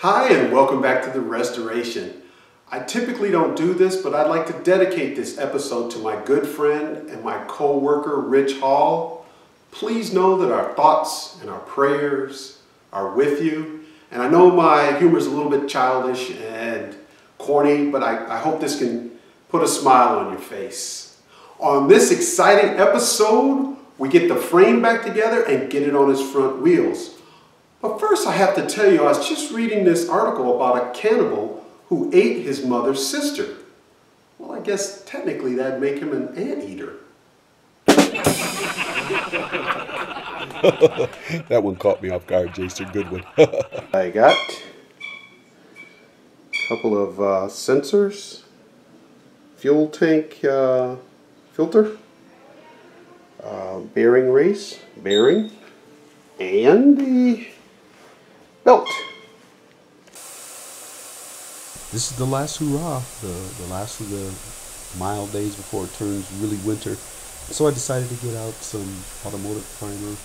Hi and welcome back to The Restoration. I typically don't do this, but I'd like to dedicate this episode to my good friend and my co-worker, Rich Hall. Please know that our thoughts and our prayers are with you. And I know my humor is a little bit childish and corny, but I, I hope this can put a smile on your face. On this exciting episode, we get the frame back together and get it on its front wheels. But first I have to tell you, I was just reading this article about a cannibal who ate his mother's sister. Well, I guess technically that'd make him an anteater. that one caught me off guard, Jason. Good one. I got a couple of uh, sensors, fuel tank uh, filter, uh, bearing race, bearing, and the belt. This is the last hurrah, the, the last of the mild days before it turns really winter. So I decided to get out some automotive primer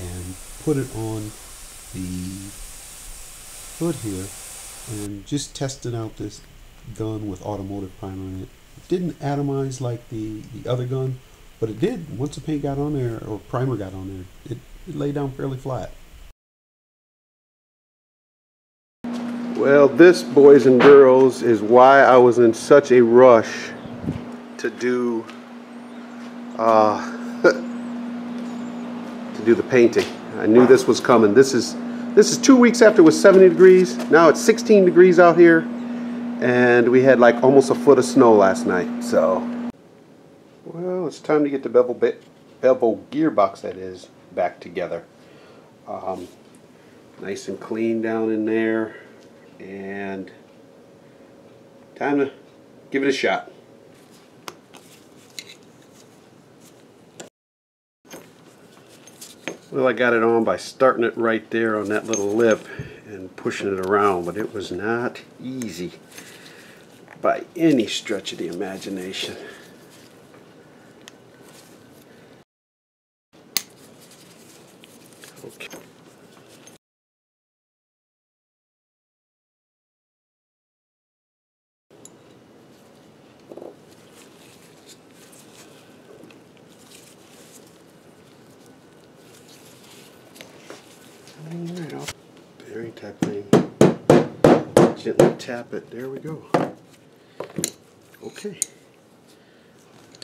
and put it on the hood here and just testing out this gun with automotive primer in it. It didn't atomize like the, the other gun, but it did. Once the paint got on there, or primer got on there, it, it laid down fairly flat. Well, this, boys and girls, is why I was in such a rush to do uh, to do the painting. I knew this was coming. This is this is two weeks after it was 70 degrees. Now it's 16 degrees out here, and we had like almost a foot of snow last night. So, well, it's time to get the bevel bit, bevel gearbox that is back together. Um, nice and clean down in there and time to give it a shot. Well, I got it on by starting it right there on that little lip and pushing it around, but it was not easy by any stretch of the imagination. Okay. Alright, I'll bearing type thing. Gently tap it. There we go. Okay.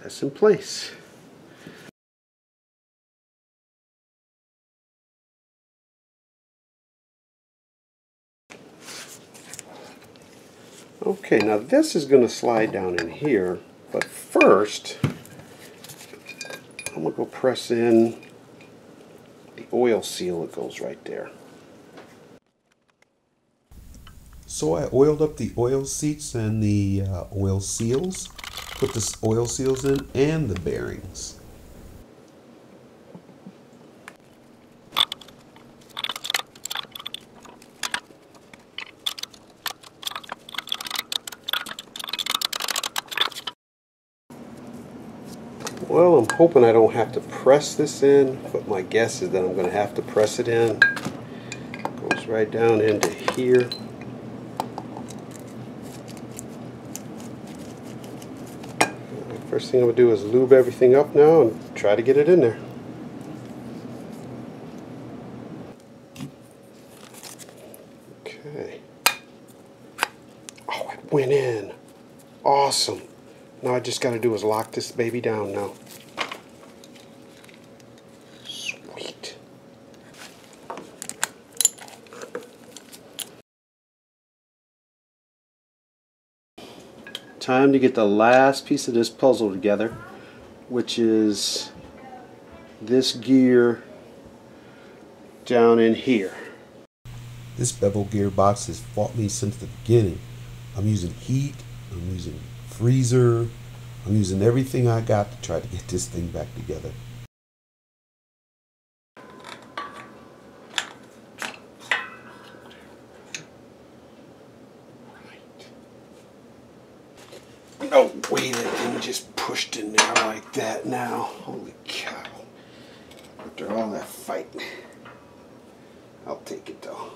That's in place. Okay, now this is going to slide down in here, but first I'm going to go press in the oil seal that goes right there. So I oiled up the oil seats and the uh, oil seals, put the oil seals in and the bearings. Well, I'm hoping I don't have to press this in, but my guess is that I'm going to have to press it in. Goes right down into here. First thing I'm going to do is lube everything up now and try to get it in there. Okay. Oh, it went in. Awesome. Now I just got to do is lock this baby down now. Time to get the last piece of this puzzle together, which is this gear down in here. This bevel gearbox has fought me since the beginning. I'm using heat, I'm using freezer, I'm using everything I got to try to get this thing back together. No way that thing just pushed in there like that now. Holy cow. After all that fight. I'll take it though.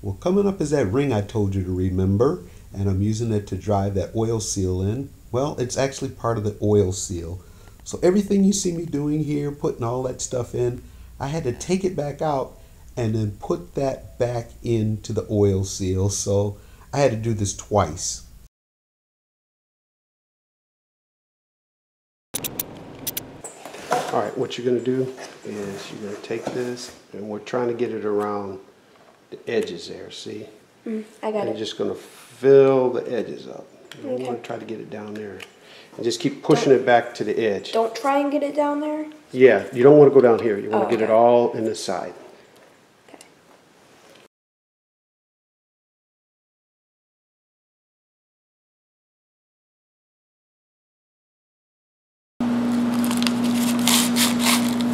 Well, coming up is that ring I told you to remember, and I'm using it to drive that oil seal in. Well, it's actually part of the oil seal. So everything you see me doing here, putting all that stuff in, I had to take it back out and then put that back into the oil seal. So I had to do this twice. All right, what you're gonna do is you're gonna take this and we're trying to get it around the edges there, see? Mm, I got And it. you're just gonna fill the edges up. You Okay. wanna try to get it down there. And just keep pushing it back to the edge. Don't try and get it down there. Yeah, you don't wanna go down here. You wanna Oh, get it all in the side. Okay.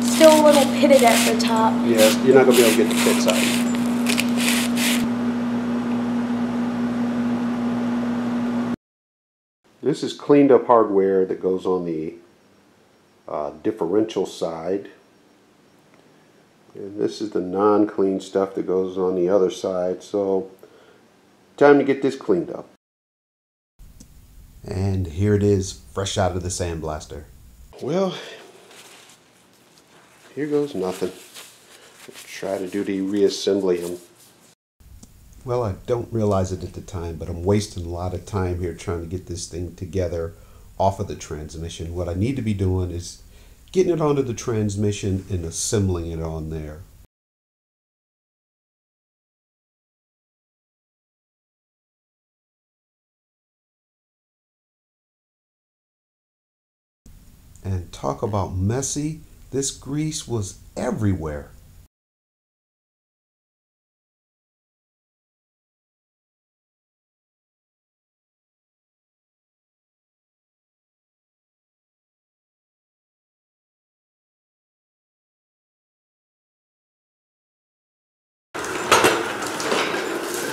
Still a little pitted at the top. Yeah, you're not gonna be able to get the pit side. This is cleaned up hardware that goes on the uh, differential side. And this is the non-clean stuff that goes on the other side. So, time to get this cleaned up. And here it is, fresh out of the sandblaster. Well, here goes nothing. Try to do the reassembly. Well, I don't realize it at the time, but I'm wasting a lot of time here trying to get this thing together off of the transmission. What I need to be doing is getting it onto the transmission and assembling it on there. And talk about messy, this grease was everywhere.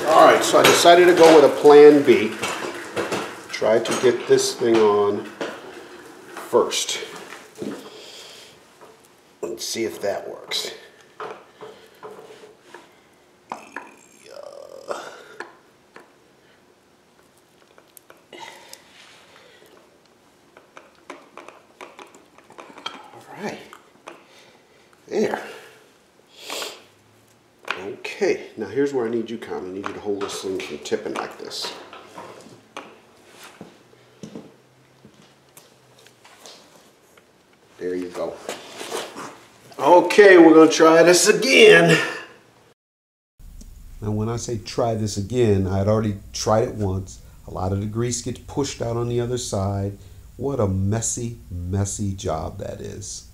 All right, so I decided to go with a plan B. Try to get this thing on first. Let's see if that works. All right. There. Okay, now here's where I need you, Carmen. I need you to hold this thing from tipping like this. There you go. Okay, we're gonna try this again. Now, when I say try this again, I had already tried it once. A lot of the grease gets pushed out on the other side. What a messy, messy job that is.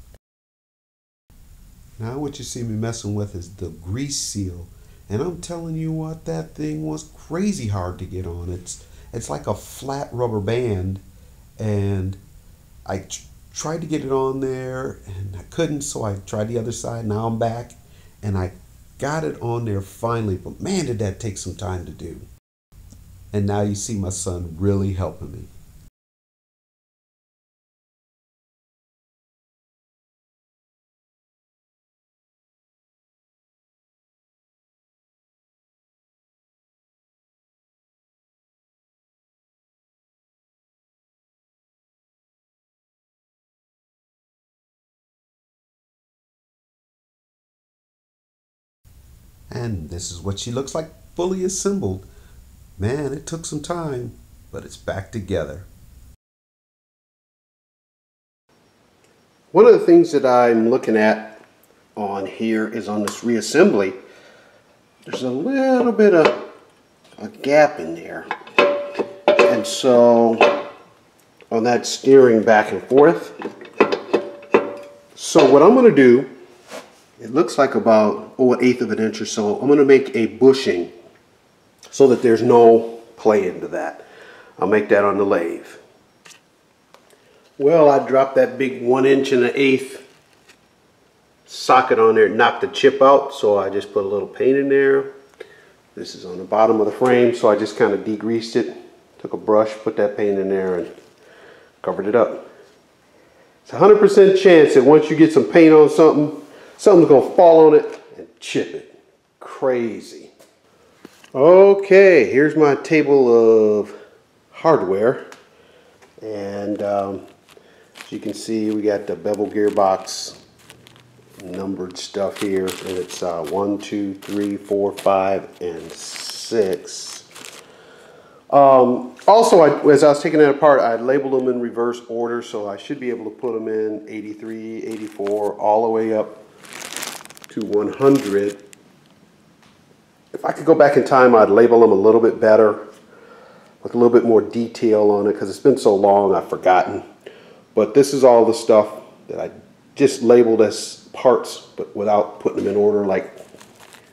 Now, what you see me messing with is the grease seal. And I'm telling you what, that thing was crazy hard to get on. It's, it's like a flat rubber band. And I tried to get it on there and I couldn't, so I tried the other side. Now I'm back and I got it on there finally, but man, did that take some time to do. And now you see my son really helping me. And this is what she looks like fully assembled. Man, it took some time, but it's back together. One of the things that I'm looking at on here is on this reassembly. There's a little bit of a gap in there. And so on that steering back and forth. So what I'm going to do, it looks like about oh, an eighth of an inch or so. I'm going to make a bushing so that there's no play into that. I'll make that on the lathe. Well, I dropped that big one inch and an eighth socket on there, knocked the chip out, so I just put a little paint in there. This is on the bottom of the frame, so I just kind of degreased it, took a brush, put that paint in there, and covered it up. It's a 100% chance that once you get some paint on something, something's to fall on it and chip it. Crazy. Okay, here's my table of hardware. And um, as you can see, we got the bevel gearbox numbered stuff here. And it's uh, one, two, three, four, five, and six. Um, also, I, as I was taking it apart, I labeled them in reverse order, so I should be able to put them in 83, 84, all the way up to 100 if I could go back in time, I'd label them a little bit better, with a little bit more detail on it, because it's been so long, I've forgotten. But this is all the stuff that I just labeled as parts, but without putting them in order, like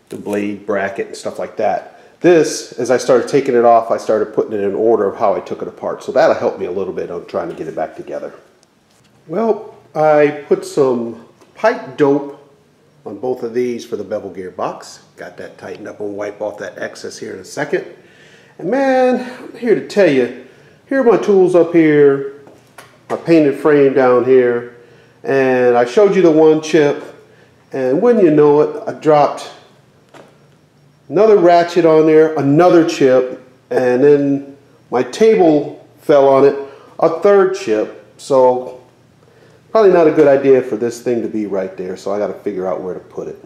the blade bracket and stuff like that. This, as I started taking it off, I started putting it in order of how I took it apart. So that'll help me a little bit on trying to get it back together. Well, I put some pipe dope on both of these for the bevel gearbox. Got that tightened up. I'll wipe off that excess here in a second. And man, I'm here to tell you, here are my tools up here, my painted frame down here, and I showed you the one chip, and when you know it, I dropped another ratchet on there, another chip, and then my table fell on it, a third chip. So probably not a good idea for this thing to be right there, so I got to figure out where to put it.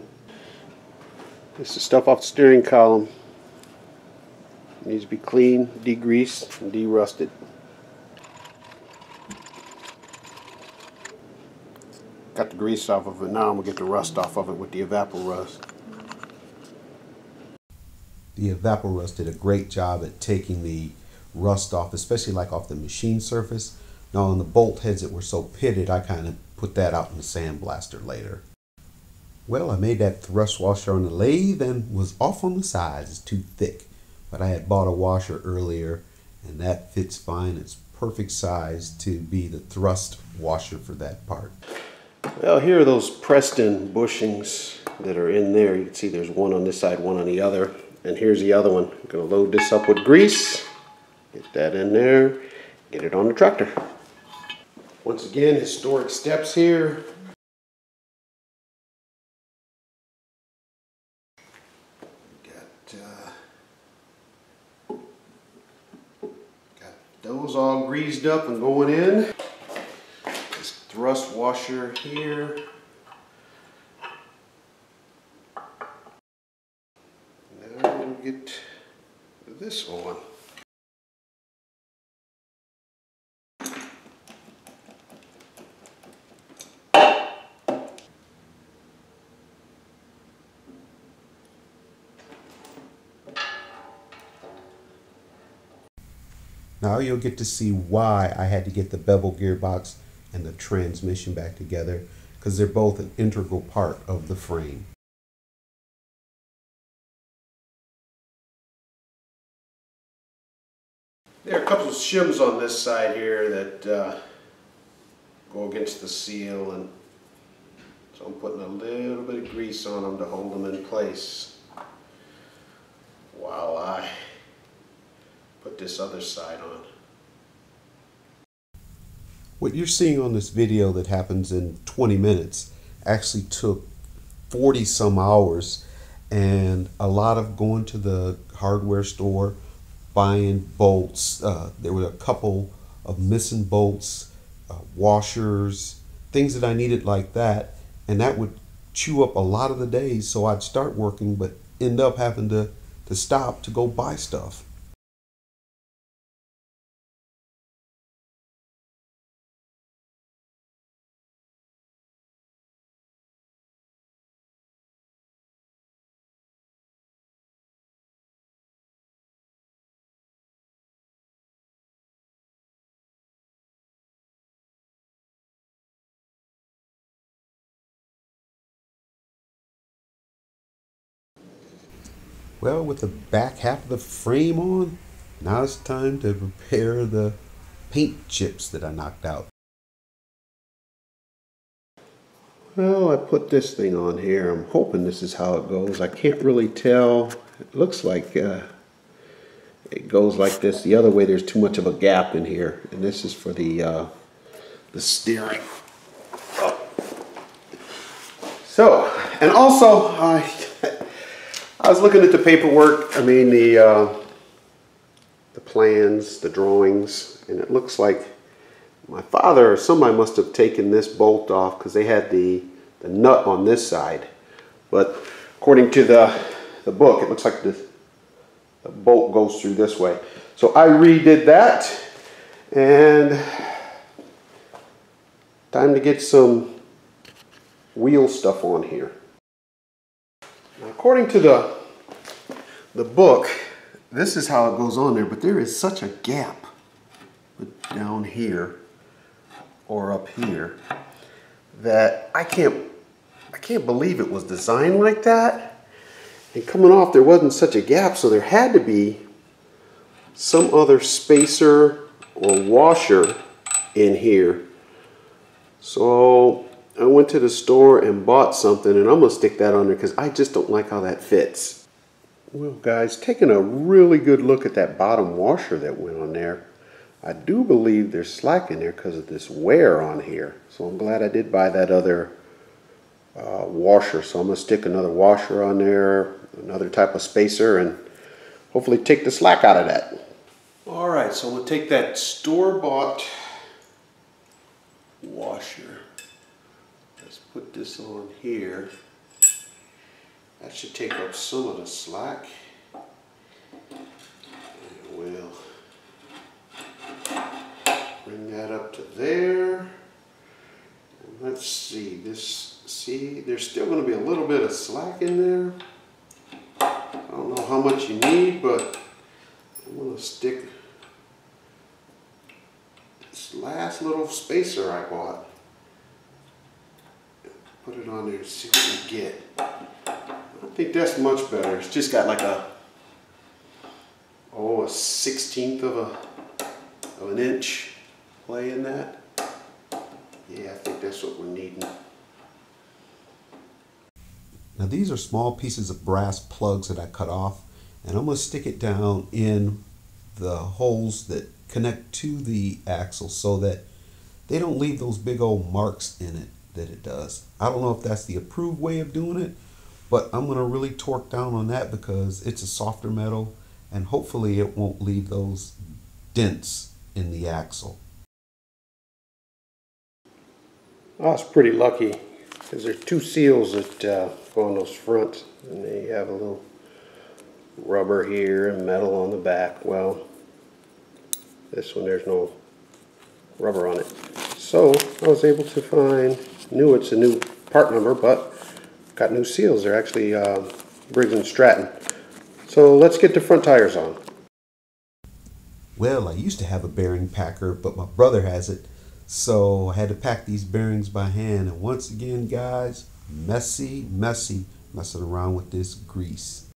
This is stuff off the steering column. needs to be clean, degreased, and derusted. Got the grease off of it. Now I'm going to get the rust off of it with the Evapor-Rust. The Evapor-Rust did a great job at taking the rust off, especially like off the machine surface. Now on the bolt heads that were so pitted, I kind of put that out in the sandblaster later. Well, I made that thrust washer on the lathe and was off on the sides. It's too thick. But I had bought a washer earlier and that fits fine. It's perfect size to be the thrust washer for that part. Well, here are those Preston bushings that are in there. You can see there's one on this side, one on the other. And here's the other one. I'm to load this up with grease. Get that in there. Get it on the tractor. Once again, historic steps here. Got, uh, got those all greased up and going in. This thrust washer here. Now we'll get this on. Now you'll get to see why I had to get the bevel gearbox and the transmission back together because they're both an integral part of the frame. There are a couple of shims on this side here that uh, go against the seal and so I'm putting a little bit of grease on them to hold them in place while I put this other side on. What you're seeing on this video that happens in 20 minutes actually took 40 some hours and a lot of going to the hardware store buying bolts. Uh, there were a couple of missing bolts, uh, washers, things that I needed like that, and that would chew up a lot of the days. So I'd start working, but end up having to to stop to go buy stuff. Well, with the back half of the frame on, now it's time to prepare the paint chips that I knocked out. Well, I put this thing on here. I'm hoping this is how it goes. I can't really tell. It looks like uh, it goes like this. The other way, there's too much of a gap in here. And this is for the, uh, the steering. So, and also, I I was looking at the paperwork, I mean, the, uh, the plans, the drawings, and it looks like my father or somebody must have taken this bolt off because they had the, the nut on this side. But according to the, the book, it looks like the, the bolt goes through this way. So I redid that and time to get some wheel stuff on here. Now, according to the, the book, this is how it goes on there, but there is such a gap down here or up here that I can't I can't believe it was designed like that. And coming off there wasn't such a gap, so there had to be some other spacer or washer in here. So I went to the store and bought something and I'm gonna stick that on there because I just don't like how that fits. Well guys, taking a really good look at that bottom washer that went on there, I do believe there's slack in there because of this wear on here. So I'm glad I did buy that other uh, washer. So I'm gonna stick another washer on there, another type of spacer and hopefully take the slack out of that. All right, so we'll take that store-bought washer. Put this on here. That should take up some of the slack. And we'll bring that up to there. And let's see, this, see, there's still gonna be a little bit of slack in there. I don't know how much you need, but I'm gonna stick this last little spacer I bought. Put it on there and see what we get. I think that's much better. It's just got like a, oh, a sixteenth of a, of an inch play in that. Yeah, I think that's what we're needing. Now these are small pieces of brass plugs that I cut off and I'm going to stick it down in the holes that connect to the axle so that they don't leave those big old marks in it that it does. I don't know if that's the approved way of doing it, but I'm going to really torque down on that because it's a softer metal and hopefully it won't leave those dents in the axle. I was pretty lucky because there's two seals that uh, go on those fronts and they have a little rubber here and metal on the back. Well, this one there's no rubber on it. So I was able to find, knew it's a new part number, but got new seals. They're actually uh, Briggs and Stratton. So let's get the front tires on. Well, I used to have a bearing packer, but my brother has it. So I had to pack these bearings by hand. And once again, guys, messy, messy messing around with this grease.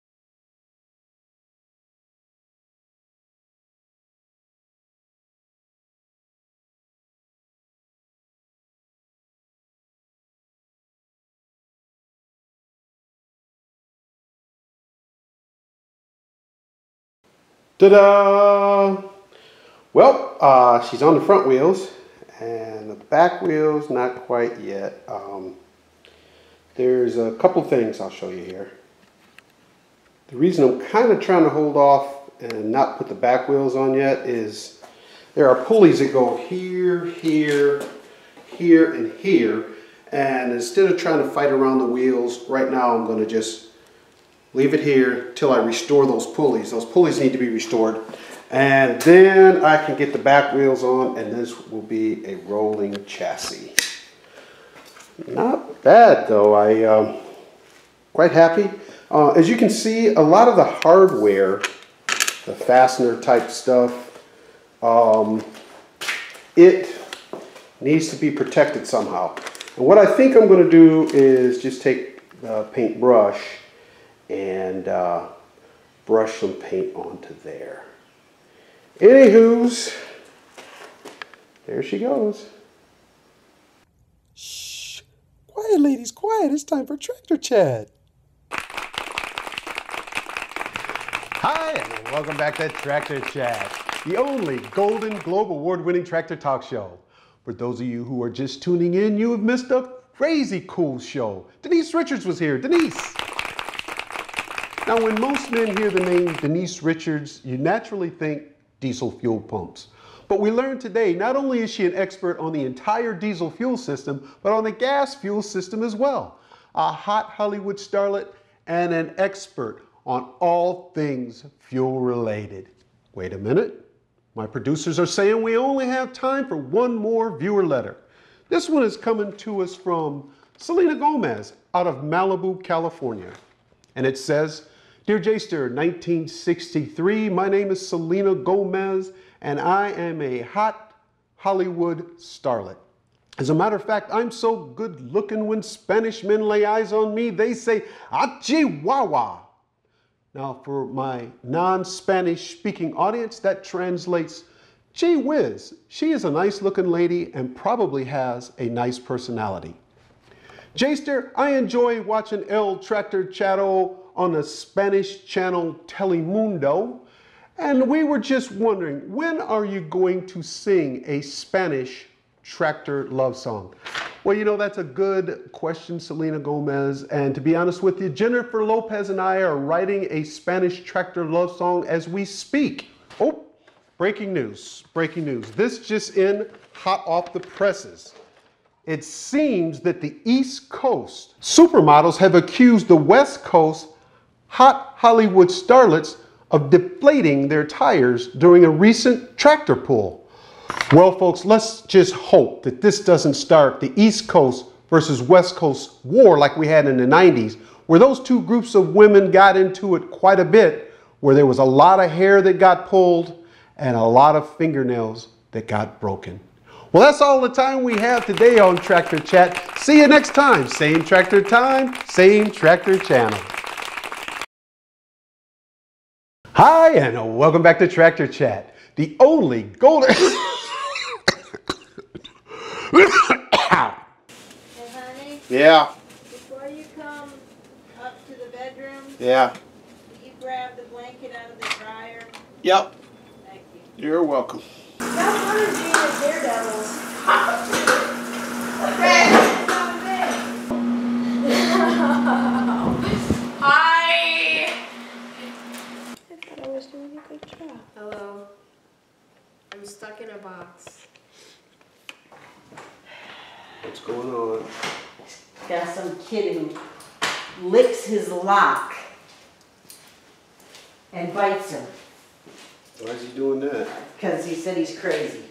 Ta-da! Well, uh, she's on the front wheels and the back wheels not quite yet. Um, there's a couple things I'll show you here. The reason I'm kind of trying to hold off and not put the back wheels on yet is there are pulleys that go here, here, here, and here. And instead of trying to fight around the wheels, right now I'm going to just leave it here till I restore those pulleys. Those pulleys need to be restored. And then I can get the back wheels on and this will be a rolling chassis. Not bad though, I um, quite happy. Uh, as you can see, a lot of the hardware, the fastener type stuff, um, it needs to be protected somehow. And what I think I'm going to do is just take a paintbrush and uh, brush some paint onto there. Anywho's, there she goes. Shh. Quiet, ladies, quiet. It's time for Tractor Chat. Hi, and welcome back to Tractor Chat, the only Golden Globe Award winning tractor talk show. For those of you who are just tuning in, you have missed a crazy cool show. Denise Richards was here. Denise! Now, when most men hear the name Denise Richards, you naturally think diesel fuel pumps. But we learned today not only is she an expert on the entire diesel fuel system, but on the gas fuel system as well. A hot Hollywood starlet and an expert on all things fuel related. Wait a minute. My producers are saying we only have time for one more viewer letter. This one is coming to us from Selena Gomez out of Malibu, California. And it says, Dear Jster, 1963, my name is Selena Gomez, and I am a hot Hollywood starlet. As a matter of fact, I'm so good looking when Spanish men lay eyes on me, they say, Achihuahua. Now, for my non Spanish speaking audience, that translates, gee whiz, she is a nice looking lady and probably has a nice personality. Jster, I enjoy watching El Tractor Chato on the Spanish channel Telemundo. And we were just wondering, when are you going to sing a Spanish tractor love song? Well, you know, that's a good question, Selena Gomez. And to be honest with you, Jennifer Lopez and I are writing a Spanish tractor love song as we speak. Oh, breaking news, breaking news. This just in, hot off the presses. It seems that the East Coast supermodels have accused the West Coast hot Hollywood starlets of deflating their tires during a recent tractor pull. Well, folks, let's just hope that this doesn't start the East Coast versus West Coast war like we had in the 90s, where those two groups of women got into it quite a bit, where there was a lot of hair that got pulled and a lot of fingernails that got broken. Well, that's all the time we have today on Tractor Chat. See you next time. Same tractor time, same tractor channel. Hi, and welcome back to Tractor Chat, the only golden. Honey, yeah, before you come up to the bedroom, yeah, will you grab the blanket out of the dryer? yep. Thank you. You're welcome. That wanted being a daredevil. Hi. good job. Hello. I'm stuck in a box. What's going on? Got some kid who licks his lock and bites him Why is he doing that? because he said he's crazy.